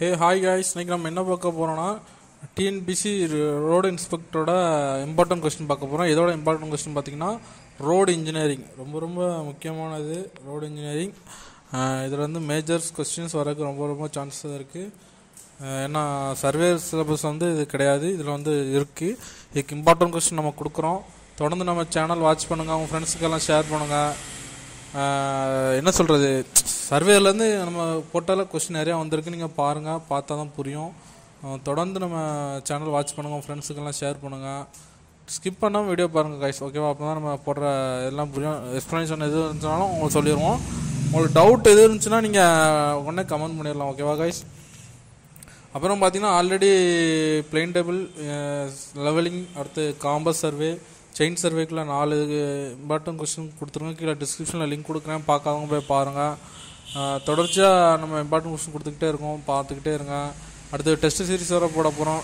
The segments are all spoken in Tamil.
ஹே ஹாய் காய்ஸ் இன்றைக்கி நம்ம என்ன பார்க்க போகிறோன்னா டிஎன்பிசி ரோடு இன்ஸ்பெக்டரோட இம்பார்ட்டன்ட் கொஸ்டின் பார்க்க போகிறோம் இதோட இம்பார்ட்டன்ட் கொஸ்டின் பார்த்தீங்கன்னா ரோடு இன்ஜினியரிங் ரொம்ப ரொம்ப முக்கியமானது ரோடு இன்ஜினியரிங் இதில் வந்து மேஜர்ஸ் கொஸ்டின்ஸ் வரதுக்கு ரொம்ப ரொம்ப சான்சஸ் இருக்குது ஏன்னா சர்வே சிலபஸ் வந்து இது கிடையாது. இதில் வந்து இருக்குது இதுக்கு இம்பார்ட்டன்ட் கொஸ்டின் நம்ம கொடுக்குறோம். தொடர்ந்து நம்ம சேனல் வாட்ச் பண்ணுங்கள் உங்கள் ஃப்ரெண்ட்ஸுக்கெல்லாம் ஷேர் பண்ணுங்கள் என்ன சொல்கிறது சர்வேலேருந்து நம்ம போட்டால கொஸ்டின் நிறையா வந்திருக்கு. நீங்கள் பாருங்கள் பார்த்தா தான் புரியும். தொடர்ந்து நம்ம சேனல் வாட்ச் பண்ணுங்கள் ஃப்ரெண்ட்ஸுக்கெல்லாம் ஷேர் பண்ணுங்கள் ஸ்கிப் பண்ணாமல் வீடியோ பாருங்கள் கைஸ் ஓகேவா அப்போ தான் நம்ம போடுற எல்லாம் புரியும். எக்ஸ்ப்ளனேஷன் எது இருந்துச்சுனாலும் உங்களுக்கு சொல்லிடுவோம் உங்களுக்கு டவுட் எது இருந்துச்சுன்னா நீங்கள் உடனே கமெண்ட் பண்ணிடலாம். ஓகேவா கைஸ் அப்புறம் பார்த்தீங்கன்னா ஆல்ரெடி பிளெயின் டேபிள் லெவலிங் அடுத்து காம்பஸ் சர்வே செயின் சர்வேக்கில் நாலு இம்பார்ட்டன்ட் கொஸ்டின் கொடுத்துருங்க. கீழே டிஸ்கிரிப்ஷனில் லிங்க் கொடுக்குறேன். பார்க்காதவங்க போய் பாருங்கள் தொடர்ச்சியாக நம்ம இம்பார்ட்டன்ட் கொஸ்டின் கொடுத்துக்கிட்டே இருக்கோம். பார்த்துக்கிட்டே இருங்க. அடுத்து டெஸ்ட் சீரிஸ் வர போட போகிறோம்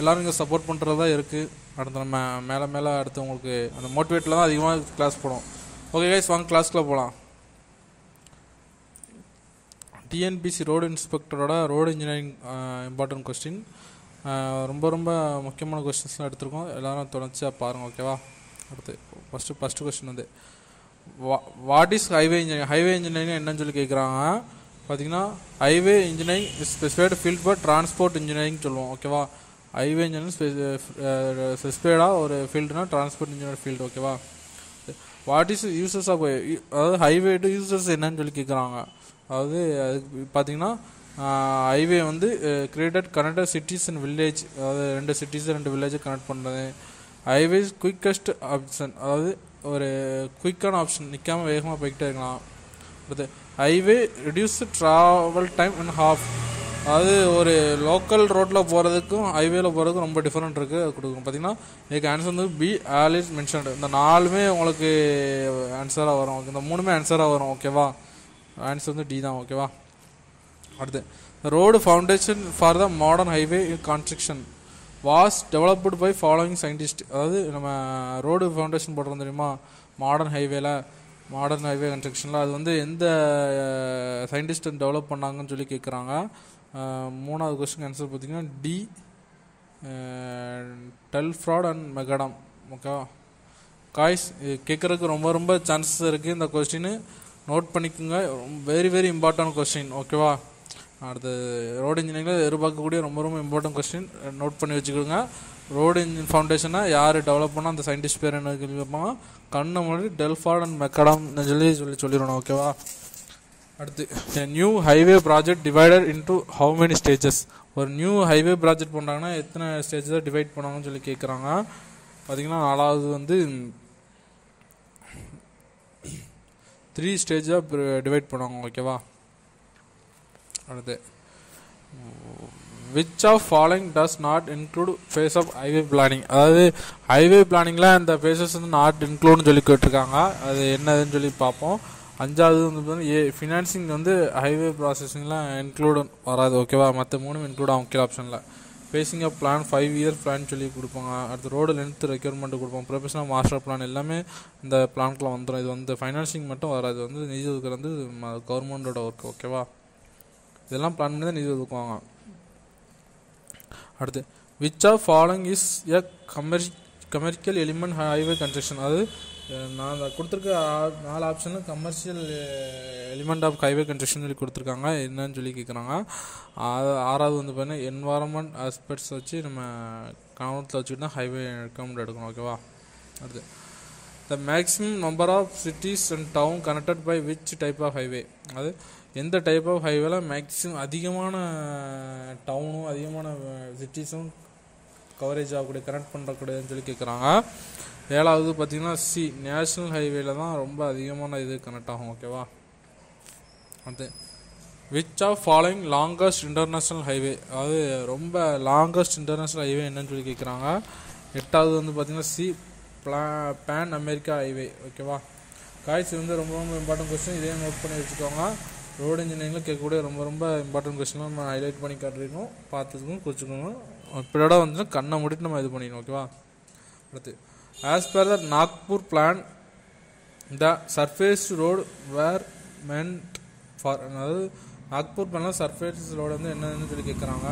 எல்லோரும் இங்கே சப்போர்ட் பண்ணுறது தான் இருக்குது அடுத்து நம்ம மேலே மேலே அடுத்து உங்களுக்கு அந்த மோட்டிவேட்டில் தான் அதிகமாக கிளாஸ் போடும் ஓகே கைஸ் வாங்க கிளாஸ்க்குள்ளே போகலாம் டிஎன்பிசி ரோடு இன்ஸ்பெக்டரோட ரோடு இன்ஜினியரிங் இம்பார்ட்டன்ட் கொஸ்டின் ரொம்ப ரொம்ப முக்கியமான கொஸ்டின்ஸ்லாம் எடுத்திருக்கோம். எல்லாரும் தொடர்ச்சியாக பாருங்கள் ஓகேவா அடுத்து ஃபஸ்ட்டு ஃபஸ்ட்டு கொஸ்டின் வந்து what is highway engineering highway engineering என்னன்னு சொல்லி கேட்குறாங்க பார்த்தீங்கன்னா highway engineering specified field for transport engineering சொல்லுவோம் ஓகேவா ஹைவே இன்ஜினியரிங் ஸ்பெசிஃபைடாக ஒரு ஃபீல்டுனா டிரான்ஸ்போர்ட் இன்ஜினியர் ஃபீல்டு ஓகேவா வாட் இஸ் யூசஸ் ஆஃப் அதாவது ஹைவே யூசர்ஸ் என்னன்னு சொல்லி கேட்குறாங்க அதாவது அதுக்கு பார்த்தீங்கன்னா ஹைவே வந்து created connected cities and village அதாவது ரெண்டு சிட்டிஸ் ரெண்டு வில்லேஜை கனெக்ட் பண்ணுறது ஹைவேஸ் குயிக்கஸ்ட் ஆப்ஷன் அதாவது ஒரு குயிக்கான ஆப்ஷன் நிற்காம வேகமாக போய்கிட்டே இருக்கலாம். அடுத்து highway reduce travel time and half அதாவது ஒரு லோக்கல் ரோட்டில் போகிறதுக்கும் ஹைவேல போகிறதுக்கும் ரொம்ப டிஃப்ரெண்ட் இருக்குது அது கொடுக்கும். பார்த்தீங்கன்னா இதுக்கு ஆன்சர் வந்து பி ஆலிஸ் மென்ஷன்டு இந்த நாலுமே உங்களுக்கு ஆன்சராக வரும். இந்த மூணுமே ஆன்சராக வரும். ஓகேவா ஆன்சர் வந்து டி தான். ஓகேவா அடுத்து road foundation for the modern highway construction was developed by following scientist அதாவது நம்ம ரோடு ஃபவுண்டேஷன் போடுறோம் தெரியுமா? மாடர்ன் ஹைவேல மாடர்ன் ஹைவே கன்ஸ்ட்ரக்ஷனில் அது வந்து எந்த சயின்டிஸ்ட் டெவலப் பண்ணாங்கன்னு சொல்லி கேட்குறாங்க மூணாவது கொஸ்டின் ஆன்சர் பார்த்தீங்கன்னா டி டெல்ஃப்ராட் அண்ட் மெகடம் ஓகேவா காய்ஸ் கேட்குறதுக்கு ரொம்ப ரொம்ப சான்சஸ் இருக்குது இந்த கொஸ்டின் நோட் பண்ணிக்கோங்க. வெரி வெரி இம்பார்ட்டன்ட் கொஸ்டின் ஓகேவா அடுத்து ரோடு இன்ஜினியரிங்கில் எதிர்பார்க்கக்கூடிய ரொம்ப ரொம்ப இம்பார்ட்டன்ட் கொஸ்டின் நோட் பண்ணி வச்சுக்கோங்க. ரோடு இன்ஜின் ஃபவுண்டேஷனை யார் டெவலப் பண்ணால் அந்த சயின்டிஸ்ட் பேர் என்ன கேள்விப்பாங்க கண்ணு மொழி டெல்ஃபார்ட் அண்ட் மெக்கடம் சொல்லி சொல்லி சொல்லிடணும் ஓகேவா அடுத்து new highway project divided into how many stages ஒரு நியூ ஹைவே ப்ராஜெக்ட் பண்ணுறாங்கன்னா எத்தனை ஸ்டேஜஸாக டிவைட் பண்ணாங்கன்னு சொல்லி கேட்குறாங்க. பார்த்தீங்கன்னா நாலாவது வந்து த்ரீ ஸ்டேஜாக டிவைட் பண்ணுவாங்க ஓகேவா அடுத்து. Which of following does not include phase of highway planning அதாவது ஹைவே பிளானிங்கில் அந்த ஃபேஸஸ் வந்து நாட் இன்க்ளூட்னு சொல்லி கேட்டிருக்காங்க. அது என்னதுன்னு சொல்லி பார்ப்போம். அஞ்சாவது வந்து ஏ ஃபினான்சிங் வந்து ஹைவே ப்ராசஸிங்லாம் இன்க்ளூட் வராது. ஓகேவா மற்ற மூணும் இன்க்ளூட் ஆகும் கீழே ஆப்ஷனில் phasing of plan five year plan சொல்லி கொடுப்பாங்க. அடுத்து ரோடு லென்த் ரெக்யர்மெண்ட் கொடுப்பாங்க. ப்ரொஃபஷனல் மாஸ்டர் பிளான் எல்லாமே இந்த பிளான்க்குள்ள வந்துடும் இது வந்து ஃபைனான்சிங் மட்டும் வராது. வந்து நிதி ஒதுக்குறது வந்து கவர்மெண்டோட ஒர்க் ஓகேவா இதெல்லாம் பிளான் பண்ணி தான் நிதி ஒதுக்குவாங்க. அடுத்து which of following is a commerci commercial element highway construction அது நான் கொடுத்துருக்க நாலு ஆப்ஷனில் commercial element of highway construction சொல்லி கொடுத்துருக்காங்க. என்னன்னு சொல்லி கேட்குறாங்க ஆறாவது வந்து பார்த்தீங்கன்னா என்வாரன்மெண்ட் ஆஸ்பெக்ட்ஸ் வச்சு நம்ம கவனத்தில் வச்சுக்கிட்டு தான் ஹைவே கமெண்ட் எடுக்கணும் ஓகேவா அடுத்து the maximum number of cities and town connected by which type of highway அது எந்த டைப் ஆஃப் ஹைவேல மேக்ஸிமம் அதிகமான டவுனும் அதிகமான சிட்டிஸும் கவரேஜ் ஆகக்கூடிய கனெக்ட் பண்ணுறக்கூடியதுன்னு சொல்லி கேட்குறாங்க ஏழாவது பார்த்தீங்கன்னா சி நேஷ்னல் ஹைவேல தான் ரொம்ப அதிகமான இது கனெக்ட் ஆகும் ஓகேவா அது which of following longest international highway அதாவது ரொம்ப லாங்கஸ்ட் இன்டர்நேஷ்னல் ஹைவே என்னன்னு சொல்லி கேட்குறாங்க எட்டாவது வந்து பார்த்தீங்கன்னா சி பிளா பேன் அமெரிக்கா ஹைவே ஓகேவா காய்ச்சி வந்து ரொம்ப ரொம்ப இம்பார்ட்டன்ட் கொஸ்டின் இதே நோட் பண்ணி வச்சுக்கோங்க. ரோடு இன்ஜினியரிங்கில் கேட்கக்கூடிய ரொம்ப ரொம்ப இம்பார்ட்டன்ட் கொஸ்டின்லாம் நம்ம ஹைலைட் பண்ணி காட்டிருக்கோம் பார்த்துக்கோங்க குறிச்சிக்கோங்க. இப்படியோட வந்து கண்ணை மூடிட்டு நம்ம இது பண்ணிடணும் ஓகேவா அடுத்து as per the Nagpur plan the surface road were meant for அதாவது நாக்பூர் பண்ணலாம் சர்ஃபேஸ் ரோடு வந்து என்னன்னு சொல்லி கேட்குறாங்க.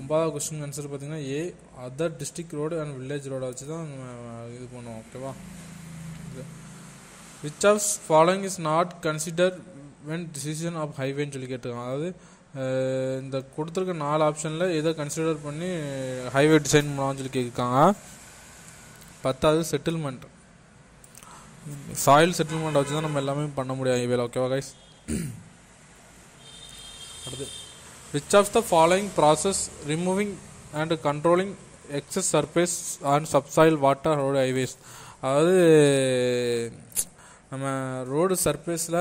ஒன்பதாவது கொஸ்டின் ஆன்சர் பார்த்தீங்கன்னா A other district road and village ரோடை வச்சு தான் நம்ம இது பண்ணுவோம் ஓகேவா which of following is not consider when decision of ஹைவேன்னு சொல்லி கேட்டிருக்காங்க. அதாவது இந்த கொடுத்துருக்க நாலு ஆப்ஷனில் எதை கன்சிடர் பண்ணி ஹைவே டிசைன் பண்ணலாம்னு சொல்லி கேட்குறாங்க பத்தாவது செட்டில்மெண்ட் சாயில் செட்டில்மெண்ட் வச்சு தான் நம்ம எல்லாமே பண்ண முடியும் ஹைவேல ஓகேவா கைஸ் அடுத்து which of the following process removing and controlling excess surface and subsoil water road highways அதாவது நம்ம ரோடு சர்ஃபேஸில்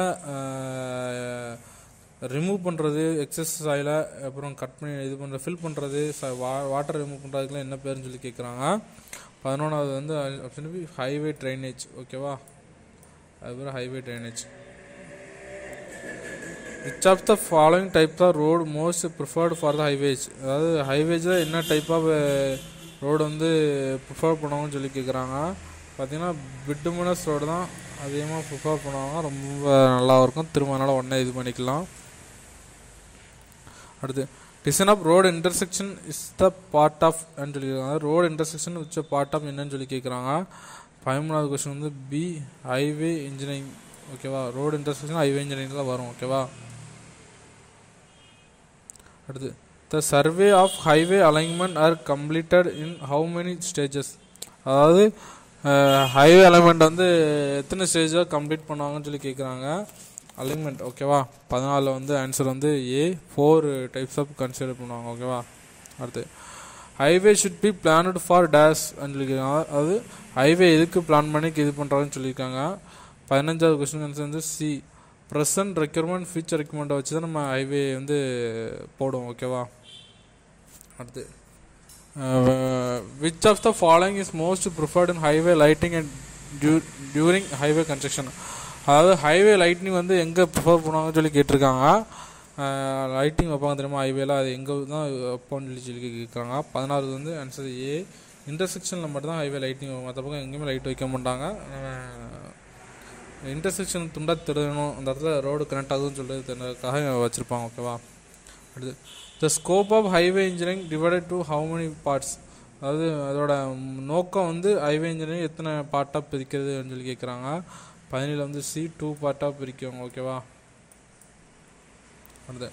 ரிமூவ் பண்ணுறது எக்ஸஸ் ஆயில அப்புறம் கட் பண்ணி இது பண்ணுற ஃபில் பண்ணுறது வாட்டர் ரிமூவ் பண்ணுறதுக்குலாம் என்ன பேருன்னு சொல்லி கேட்குறாங்க பதினொன்றாவது வந்து ஆப்ஷன் பி ஹைவே ட்ரைனேஜ் ஓகேவா அதுக்கப்புறம் highway drainage which of the following types of road most preferred for the highways அதாவது ஹைவேஸில் என்ன டைப் ஆஃப் ரோடு வந்து ப்ரிஃபர் பண்ணுவாங்கன்னு சொல்லி கேட்குறாங்க பார்த்தீங்கன்னா பிட்டுமனஸ் ரோடு தான். அதிகமாக ப்ரிஃபர் பண்ணுவாங்க. ரொம்ப நல்லா இருக்கும். திரும்ப அதனால் உடனே இது பண்ணிக்கலாம். அடுத்து design of road intersection is the part of சொல்லியிருக்காங்க. ரோடு இன்டர்செக்ஷன் உச்ச பார்ட் ஆஃப் என்னன்னு சொல்லி கேட்குறாங்க பதிமூணாவது கொஸ்டின் வந்து பி ஹைவே இன்ஜினியரிங் ஓகேவா ரோடு இன்டர்செக்ஷன் ஹைவே இன்ஜினியரிங் தான் வரும். ஓகேவா அடுத்து the survey of highway alignment are completed in how many stages அதாவது ஹைவே அலைன்மெண்ட் வந்து எத்தனை ஸ்டேஜாக கம்ப்ளீட் பண்ணுவாங்கன்னு சொல்லி கேட்குறாங்க அலைன்மெண்ட் ஓகேவா பதினாலில் வந்து ஆன்சர் வந்து A four types of consider பண்ணுவாங்க ஓகேவா அடுத்து highway should be planned for dash சொல்லியிருக்காங்க அதாவது ஹைவே எதுக்கு பிளான் பண்ணி இது பண்ணுறாங்கன்னு சொல்லியிருக்காங்க. பதினஞ்சாவது கொஸ்டின் ஆன்சர் வந்து சி ப்ரெசன்ட் ரெக்யர்மெண்ட் ஃபியூச்சர் ரெக்யர்மெண்ட்டை வச்சு தான் நம்ம ஹைவே வந்து போடுவோம் ஓகேவா அடுத்து which of the is is most preferred highway highway lighting and during highway construction அதாவது ஹைவே லைட்டிங் வந்து எங்கே ப்ரிஃபர் பண்ணுவாங்கன்னு சொல்லி கேட்டிருக்காங்க. Uh, லைட்டிங் வைப்பாங்க தெரியுமா? ஹைவேல அது எங்கே தான் வைப்போம்னு சொல்லி சொல்லி கேட்குறாங்க. பதினாறு வந்து ஆன்சர் ஏ இன்டர்செக்ஷனில் மட்டும்தான் ஹைவே லைட்டிங் மற்ற பக்கம் எங்கேயுமே லைட் வைக்க மாட்டாங்க. இன்டர்செக்ஷன் துண்டா திருடணும். அந்த இடத்துல ரோடு கனெக்ட் ஆகுதுன்னு சொல்கிறதுக்காக வச்சுருப்பாங்க. ஓகேவா அடுத்து the scope of highway engineering divided to how many parts அதாவது அதோட நோக்கம் வந்து ஹைவே இன்ஜினியரிங் எத்தனை பார்ட்டாக பிரிக்கிறதுன்னு சொல்லி கேட்குறாங்க பதினேழு வந்து சி டூ பார்ட்டாக பிரிக்கும் ஓகேவா அடுத்து.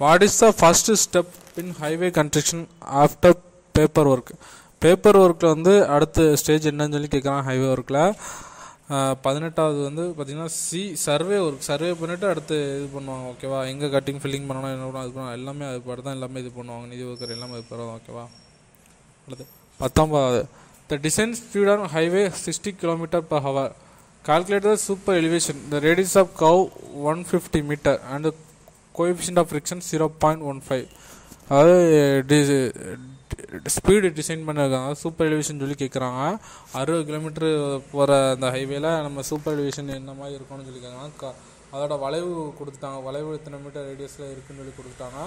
What is the first step in highway construction after paper work paper ஒர்க்கில் வந்து அடுத்த ஸ்டேஜ் என்னன்னு சொல்லி கேட்குறாங்க ஹைவே ஒர்க்கில் பதினெட்டாவது வந்து பார்த்திங்கன்னா சி சர்வே ஒர்க் சர்வே பண்ணிவிட்டு அடுத்து இது பண்ணுவாங்க ஓகேவா எங்கே கட்டிங் ஃபில்லிங் பண்ணணும் என்ன பண்ணணும் அது பண்ணணும் எல்லாமே அது பாடு தான் எல்லாமே இது பண்ணுவாங்க நிதி ஒர்க்கர் எல்லாமே அது பாடு ஓகேவா அடுத்து பத்தொம்பதாவது the design speed on highway sixty kilometre per hour calculator super elevation the radius of curve one fifty metre and coefficient of friction zero point one five அதாவது eh, ஸ்பீடு டிசைன் பண்ணியிருக்காங்க சூப்பர் எலிவேஷன் சொல்லி கேட்குறாங்க அறுபது கிலோமீட்டர் போகிற அந்த ஹைவேல நம்ம சூப்பர் எலிவேஷன் என்ன மாதிரி இருக்கும்னு சொல்லியிருக்காங்க க அதோட வளைவு கொடுத்துட்டாங்க. வளைவு எத்தனை மீட்டர் ரேடியஸில் இருக்குன்னு சொல்லி கொடுத்துட்டாங்க.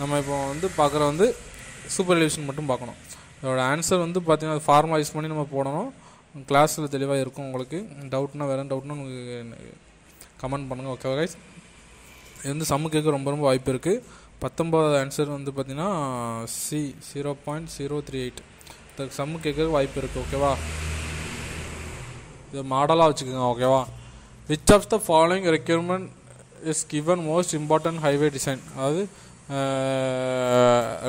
நம்ம இப்போ வந்து பார்க்குற வந்து சூப்பர் எலிவேஷன் மட்டும் பார்க்கணும். இதோட ஆன்சர் வந்து பார்த்தீங்கன்னா ஃபார்மலைஸ் பண்ணி நம்ம போடணும். கிளாஸில் தெளிவாக இருக்கும் உங்களுக்கு. டவுட்னா வேறு டவுட்னா உங்களுக்கு கமெண்ட் பண்ணுங்கள் ஓகே கைஸ் இது வந்து சம்மு கேட்க ரொம்ப ரொம்ப வாய்ப்பு இருக்குது பத்தொம்போதாவது ஆன்சர் வந்து பார்த்தீங்கன்னா C zero point zero three eight இதுக்கு சம்மு கேட்க வாய்ப்பு இருக்குது ஓகேவா இது மாடலாக வச்சுக்கோங்க ஓகேவா which of the following requirement is given most important highway design அதாவது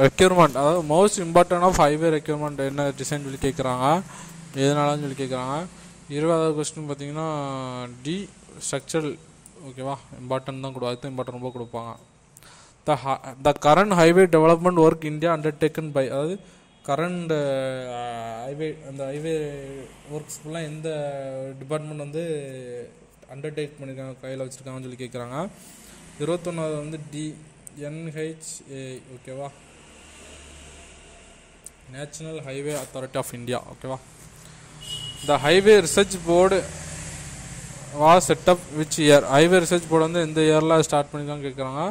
ரெக்யர்மெண்ட் அதாவது most important of highway requirement என்ன டிசைன் சொல்லி கேட்குறாங்க? எதனாலன்னு சொல்லி கேட்குறாங்க? இருபதாவது கொஸ்டின் பார்த்தீங்கன்னா டி ஸ்ட்ரக்சரல் ஓகேவா இம்பார்ட்டன்ட் தான் கொடுப்பா இம்பார்ட்டன் ரொம்ப கொடுப்பாங்க. The the current highway development work India undertaken by அதாவது கரண்ட் ஹைவே அந்த ஹைவே ஒர்க்ஸ் ஃபுல்லாக எந்த டிபார்ட்மெண்ட் வந்து அண்டர்டேக் பண்ணியிருக்காங்க கையில் வச்சுருக்காங்கன்னு சொல்லி கேட்குறாங்க இருபத்தொன்னாவது வந்து டி என்ஹெச்ஏ ஓகேவா national highway authority of India ஓகேவா the highway research board was set up which year highway research board வந்து எந்த இயரில் ஸ்டார்ட் பண்ணிருக்கான்னு கேட்குறாங்க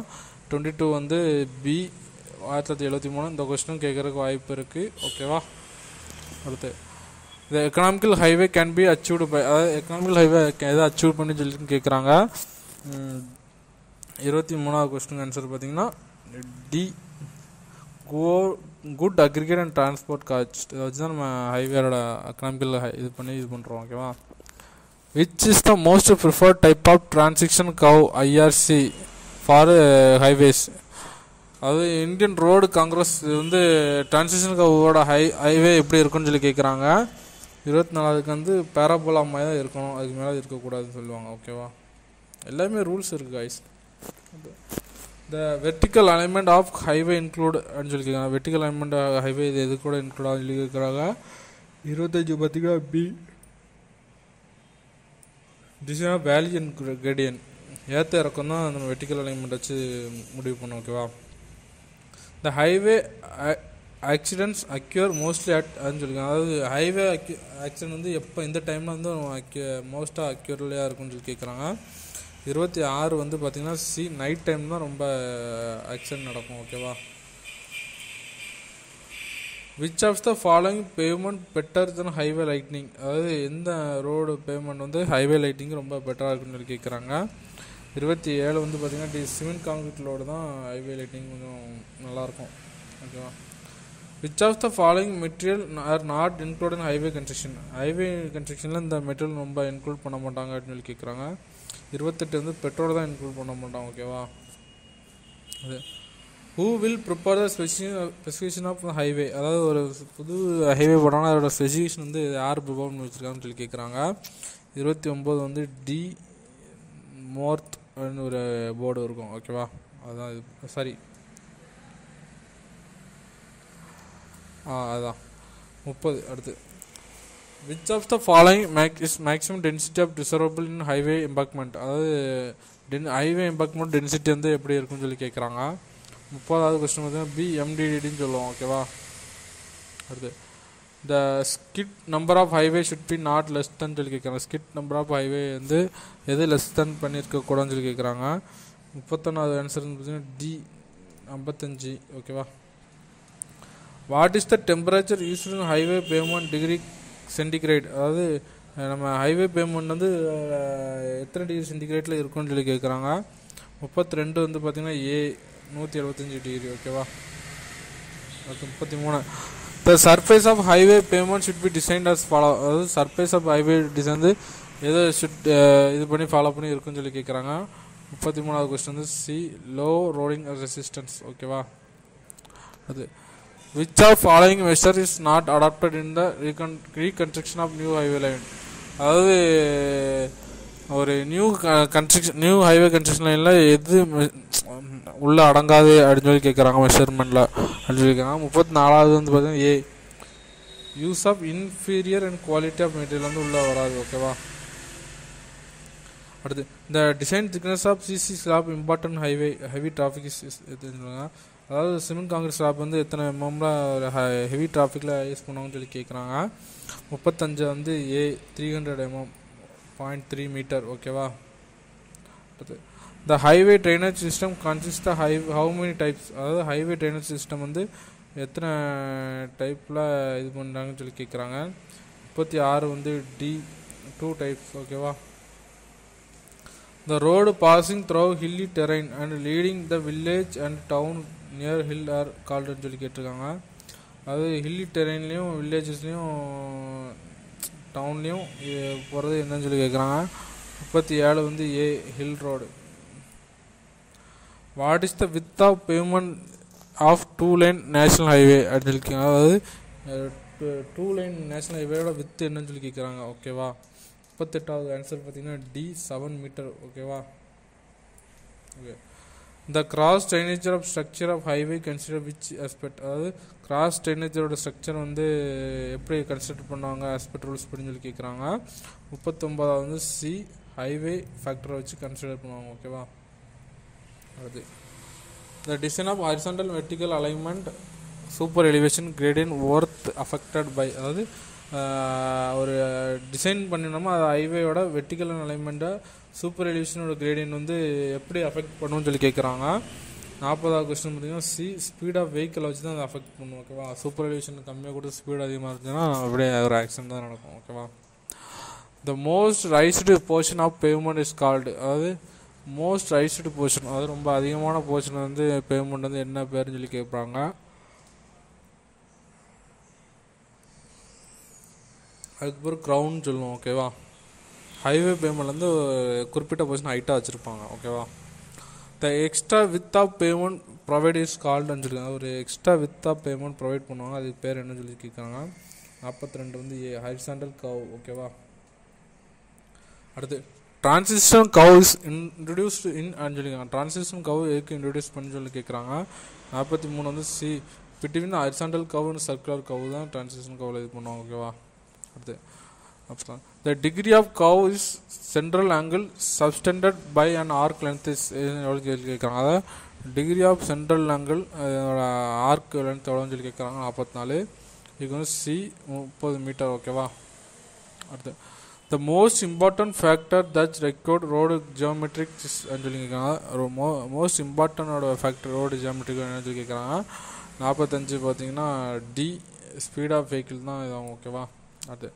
டுவெண்ட்டி டூ வந்து பி ஆயிரத்தி தொள்ளாயிரத்தி எழுபத்தி மூணு. இந்த கொஸ்டினும் கேட்குறதுக்கு வாய்ப்பு இருக்குது ஓகேவா அடுத்து. இந்த economical highway can be achieved by அதாவது எக்கனாமிக்கல் ஹைவே எதை அச்சீவ் பண்ணி சொல்லிட்டு கேட்குறாங்க. இருபத்தி மூணாவது கொஸ்டின் ஆன்சர் பார்த்தீங்கன்னா D go good aggregate and transport cost இதை வச்சு தான் நம்ம ஹைவேரோட எக்கனாமிக்கல் இது பண்ணி இது பண்ணுறோம் ஓகேவா which is the most preferred type of transition curve IRC for highways அது இந்தியன் ரோடு காங்கிரஸ் இது வந்து டிரான்சிஷனுக்காவோட ஹை ஹைவே எப்படி இருக்குன்னு சொல்லி கேட்குறாங்க இருபத்தி நாலாவதுக்கு வந்து பேராபோலா மாதிரி தான் இருக்கணும். அதுக்கு மேலே இருக்கக்கூடாதுன்னு சொல்லுவாங்க. ஓகேவா எல்லாமே ரூல்ஸ் இருக்குது guys the vertical alignment of highway include அப்படின்னு சொல்லி கேட்குறாங்க வெர்டிக்கல் அலைன்மெண்ட் ஹைவே இது எது கூட இன்க்ளூட் ஆகுன்னு சொல்லி கேட்குறாங்க இருபத்தஞ்சி பார்த்தீங்கன்னா பி டிசைனா வேல்யூ அண்ட் கிரேடியன் ஏற்ற இறக்கம் தான் நம்ம வெட்டிக்கல் அலைன்மெண்ட் வச்சு முடிவு பண்ணோம் ஓகேவா? The highway accidents occur mostly at அப்படின்னு சொல்லியிருக்காங்க அதாவது ஹைவே அக்யூ ஆக்சிடென்ட் வந்து எப்போ இந்த டைமில் வந்து அக்யூ மோஸ்ட்டாக அக்யூர்லையாக இருக்கும்னு சொல்லி கேட்குறாங்க இருபத்தி ஆறு வந்து பார்த்திங்கன்னா சி நைட் டைம் தான் ரொம்ப ஆக்சிடென்ட் நடக்கும் ஓகேவா? Which of the following pavement better then highway lightning அதாவது எந்த ரோடு பேமெண்ட் வந்து ஹைவே லைட்டிங் ரொம்ப பெட்டராக இருக்குன்னு சொல்லி கேட்குறாங்க இருபத்தி ஏழு வந்து பார்த்திங்கன்னா டி சிமெண்ட் காங்கிரீட் தான் ஹைவே லைட்டிங் கொஞ்சம் நல்லாயிருக்கும். ஓகேவா? Which of the following material are not include in highway construction highway கன்ஸ்ட்ரக்ஷனில் இந்த மெட்டீரியல் ரொம்ப இன்க்ளூட் பண்ண மாட்டாங்க அப்படின்னு சொல்லி கேட்குறாங்க இருபத்தெட்டு வந்து பெட்ரோல் தான் இன்க்ளூட் பண்ண மாட்டாங்க ஓகேவா? அது. Who will prepare the specification of highway அதாவது ஒரு புது ஹைவே போட்டாங்கன்னா அதோட ஸ்பெசிஃபிகேஷன் வந்து யார் ப்ரிப்பேர் பண்ணி வச்சுருக்காங்கன்னு சொல்லி கேட்குறாங்க இருபத்தி ஒம்பது வந்து டி மோர்த் ஒரு போர்டு இருக்கும் ஓகேவா அதுதான் இது. சாரி. ஆ அதான். முப்பது அடுத்து. Which of the following make is maximum density of desirable in highway embankment அதாவது டென் ஹைவே எம்பாக்மெண்ட் டென்சிட்டி வந்து எப்படி இருக்குன்னு சொல்லி கேட்குறாங்க முப்பதாவது கொஸ்டின் பார்த்தீங்கன்னா பிஎம்டிடின்னு சொல்லுவோம் ஓகேவா அடுத்து. The skid number of highway should be not less than சொல்லி கேட்குறாங்க ஸ்கிட் நம்பர் ஆஃப் ஹைவே வந்து எது லெஸ் தன் பண்ணியிருக்கக்கூடாதுன்னு சொல்லி கேட்குறாங்க முப்பத்தொன்னாவது ஆன்சர் பார்த்தீங்கன்னா டி ஐம்பத்தஞ்சு. ஓகேவா what is the temperature use highway pavement degree centigrade அதாவது நம்ம ஹைவே பேமெண்ட் வந்து எத்தனை டிகிரி சென்டிகிரேட்டில் இருக்குன்னு சொல்லி கேட்குறாங்க முப்பத்தி ரெண்டு வந்து பார்த்திங்கன்னா ஏ நூற்றி எழுபத்தஞ்சி டிகிரி ஓகேவா முப்பத்தி மூணு the surface of highway pavement should be designed as follow அதாவது சர்ஃபேஸ் ஆஃப் ஹைவே டிசைன் வந்து எதோ ஷுட் இது பண்ணி ஃபாலோ பண்ணி இருக்குன்னு சொல்லி கேட்குறாங்க முப்பத்தி மூணாவது கொஸ்டின் வந்து சி லோ ரோலிங் ரெசிஸ்டன்ஸ் ஓகேவா அது which of following measure is not adapted in the recon reconstruction of new highway line அதாவது ஒரு new construction new highway construction லைனில் எது உள்ளே அடங்காது அப்படின்னு சொல்லி கேட்குறாங்க மெஷர்மெண்ட்டில் அப்படின்னு சொல்லி கேட்குறாங்க முப்பத்தி நாலாவது வந்து பார்த்தீங்கன்னா A use of inferior and quality of material வந்து உள்ளே வராது ஓகேவா அடுத்து இந்த design thickness of CC slab important highway heavy traffic is சொல்லுவாங்க அதாவது சிமெண்ட் காங்கிரஸ் ஸ்லாப் வந்து எத்தனை எம்எம்ல ஹெவி டிராஃபிக்கில் யூஸ் பண்ணுவாங்கன்னு சொல்லி கேட்குறாங்க முப்பத்தஞ்சு வந்து A three hundred mm point three metre ஓகேவா அடுத்து the highway drainage system consist the high how many types அதாவது ஹைவே ட்ரைனேஜ் சிஸ்டம் வந்து எத்தனை டைப்பில் இது பண்ணுறாங்கன்னு சொல்லி கேட்குறாங்க முப்பத்தி ஆறு வந்து டி டூ டைப்ஸ் ஓகேவா the road passing through hilly terrain and leading the village and town near hill are கால்டுன்னு சொல்லி கேட்டிருக்காங்க. அது ஹில்லி டெரைன்லேயும் வில்லேஜஸ்லேயும் டவுன்லேயும் போகிறது என்னன்னு சொல்லி கேட்குறாங்க முப்பத்தி ஏழு வந்து A hill road what is the width of pavement of two lane national highway அப்படின்னு சொல்லி அதாவது டூ லைன் நேஷ்னல் ஹைவேயோட வித்து என்னன்னு சொல்லி கேட்குறாங்க ஓகேவா முப்பத்தெட்டாவது ஆன்சர் பார்த்தீங்கன்னா டி செவன் மீட்டர் ஓகேவா okay the cross drainage of structure of highway consider which aspect அதாவது கிராஸ் ட்ரைனேஜரோட ஸ்ட்ரக்சர் வந்து எப்படி கன்சிடர் பண்ணுவாங்க? ஆஸ்பெக்ட் ரூல்ஸ் அப்படின்னு சொல்லி கேட்குறாங்க முப்பத்தொம்பதாவது வந்து சி ஹைவே ஃபேக்டரை வச்சு கன்சிடர் பண்ணுவாங்க ஓகேவா அடுத்து. The design of horizontal vertical alignment super elevation gradient worth affected by அதாவது ஒரு டிசைன் பண்ணினோமோ அது ஹைவேயோட வெட்டிக்கல் அலைன்மெண்ட்டை சூப்பர் எலிவேஷனோட கிரேடியன் வந்து எப்படி அஃபெக்ட் பண்ணுன்னு சொல்லி கேட்குறாங்க நாற்பதாவது கொஸ்டின் பார்த்தீங்கன்னா சி ஸ்பீட் ஆஃப் வெஹிக்கிள் வச்சு தான் அதை அஃபெக்ட் பண்ணும் ஓகேவா சூப்பர் எலிவேஷன் கம்மியாக கொடுத்து ஸ்பீட் அதிகமாக இருந்துச்சுன்னா அப்படியே ஒரு ஆக்சிடென்ட் தான் நடக்கும் ஓகேவா the most raised portion of pavement is called அதாவது மோஸ்ட் ரைஸ்டு போர்ஷன் அது ரொம்ப அதிகமான போர்ஷன் வந்து பேமெண்ட் வந்து என்ன பேருன்னு சொல்லி கேட்குறாங்க அதுக்கப்புறம் க்ரௌன் சொல்லுவோம் ஓகேவா ஹைவே பேமெண்ட்லேருந்து குறிப்பிட்ட பொசிஷன் ஹைட்டாக வச்சுருப்பாங்க ஓகேவா the extra width of pavement provide is கால்டுன்னு சொல்லியிருக்காங்க. ஒரு extra width of pavement provide பண்ணுவாங்க. அதுக்கு பேர் என்ன சொல்லி கேட்குறாங்க நாற்பத்தி ரெண்டு வந்து ஹரிசாண்டல் கவ் ஓகேவா அடுத்து transition curve is introduced in சொல்லியிருக்காங்க. டிரான்சிஷன் கவ் எதுக்கு இன்ட்ரடியூஸ் பண்ணி சொல்லி கேட்குறாங்க நாற்பத்தி மூணு வந்து சி பிட்வீன் ஹரிசாண்டல் கவ்னு சர்க்குலர் கவ் தான் டிரான்சிஷன் கவில் இது பண்ணுவாங்க ஓகேவா அடுத்து அப்புறம் the degree of curve is central angle subtended by and arc length is எவ்வளோ சொல்லி கேட்குறாங்க? அதாவது degree of central angle arc length எவ்வளோன்னு சொல்லி கேட்குறாங்க நாற்பத்தி நாலு. இதுக்கு வந்து சி முப்பது மீட்டர் ஓகேவா அடுத்து the most important factor that record road geometric சொல்லி கேட்குறாங்க. மோ மோஸ்ட் இம்பார்ட்டனோட ஃபேக்டர் ரோடு ஜியோமெட்ரிக் சொல்லி கேட்குறாங்க. நாற்பத்தஞ்சு பார்த்தீங்கன்னா டி ஸ்பீட் ஆஃப் வெஹிக்கிள் தான் இதாகும் ஓகேவா அது.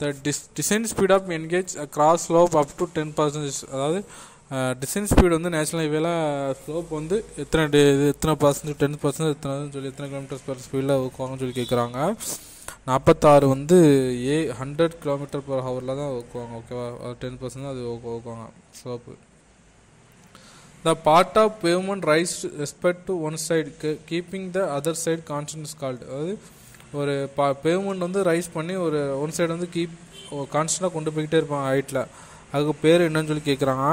The dis design speed of engage cross slope up to ten percentage அதாவது டிசைன் ஸ்பீடு வந்து நேஷனல் ஹைவேல ஸ்லோப் வந்து எத்தனை டே இது எத்தனை பர்சன்ட் டென் பர்சன்ட் எத்தனை சொல்லி எத்தனை கிலோமீட்டர்ஸ் பர் ஸ்பீடில் ஓக்குவாங்கன்னு சொல்லி கேட்குறாங்க நாற்பத்தாறு வந்து ஏ ஹண்ட்ரட் கிலோமீட்டர் பர் ஹவரில் தான் ஊக்குவாங்க ஓகேவா டென் பர்சன்ட் அது ஊக்குவாங்க slope the part of pavement rise respect to one side keeping the other side constant called அதாவது ஒரு பா பேமெண்ட் வந்து ரைஸ் பண்ணி ஒரு ஒன் சைடு வந்து கீப் கான்ஸ்டண்ட்டாக கொண்டு போய்கிட்டே இருப்பாங்க ஹைட்டில் அதுக்கு பேர் என்னன்னு சொல்லி கேட்குறாங்க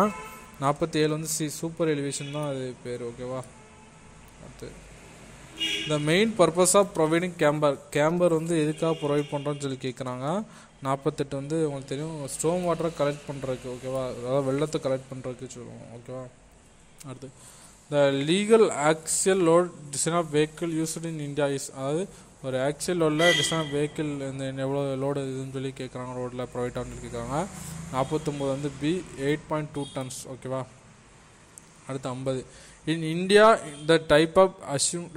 நாற்பத்தி ஏழு வந்து சி சூப்பர் எலிவேஷன் தான் அது பேர் ஓகேவா அடுத்து. The main purpose of providing camber camber வந்து எதுக்காக ப்ரொவைட் பண்ணுறோன்னு சொல்லி கேட்குறாங்க நாற்பத்தெட்டு வந்து உங்களுக்கு தெரியும் ஸ்டோம் வாட்டரை கலெக்ட் பண்ணுறதுக்கு ஓகேவா அதாவது வெள்ளத்தை கலெக்ட் பண்ணுறதுக்கு சொல்லுவோம் ஓகேவா அடுத்து. The legal axial load design of vehicle used in India is அதாவது ஒரு ஆக்சியல் உள்ள டிசைன் வெஹிக்கிள் இந்த எவ்வளோ லோடு இதுன்னு சொல்லி கேட்குறாங்க ரோட்டில் ப்ரொவைட் ஆகுன்னு கேட்குறாங்க நாற்பத்தொம்போது வந்து B eight point two tons ஓகேவா அடுத்து ஐம்பது. இன் இந்தியா இந்த type of assume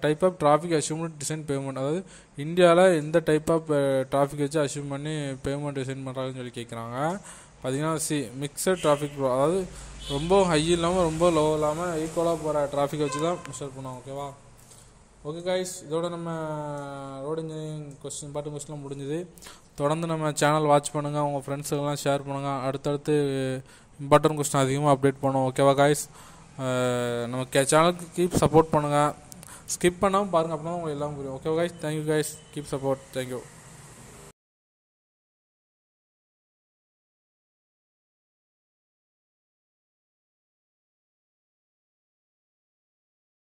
type of traffic assumed design pavement அதாவது இந்தியாவில் எந்த டைப் ஆஃப் டிராஃபிக் வச்சு அசியூம் பண்ணி பேமெண்ட் டிசைன் பண்ணுறாங்கன்னு சொல்லி கேட்குறாங்க பார்த்தீங்கன்னா சி மிக்சட் டிராஃபிக் அதாவது ரொம்ப ஹை இல்லாமல் ரொம்ப லோ இல்லாமல் ஈக்குவலாக போகிற டிராஃபிக் வச்சு தான் மெஷர் பண்ணுவோம் ஓகேவா ஓகே கைஸ் இதோட நம்ம ரோடு இன்ஜினியரிங் கொஸ்டின் பாட்டு கொஸ்டின்லாம் முடிஞ்சுது. தொடர்ந்து நம்ம சேனல் வாட்ச் பண்ணுங்கள் உங்கள் ஃப்ரெண்ட்ஸுக்கெல்லாம் ஷேர் பண்ணுங்கள் அடுத்தடுத்து இம்பார்ட்டன்ட் கொஸ்டின் அதிகமாக அப்டேட் பண்ணுவோம். ஓகேவா காய்ஸ் நம்ம கே சேனலுக்கு கீப் சப்போர்ட் பண்ணுங்கள் ஸ்கிப் பண்ணாமல் பாருங்கள் அப்படின்னா உங்களுக்கு எல்லாம் புரியும். ஓகேவா guys thank you guys keep support thank you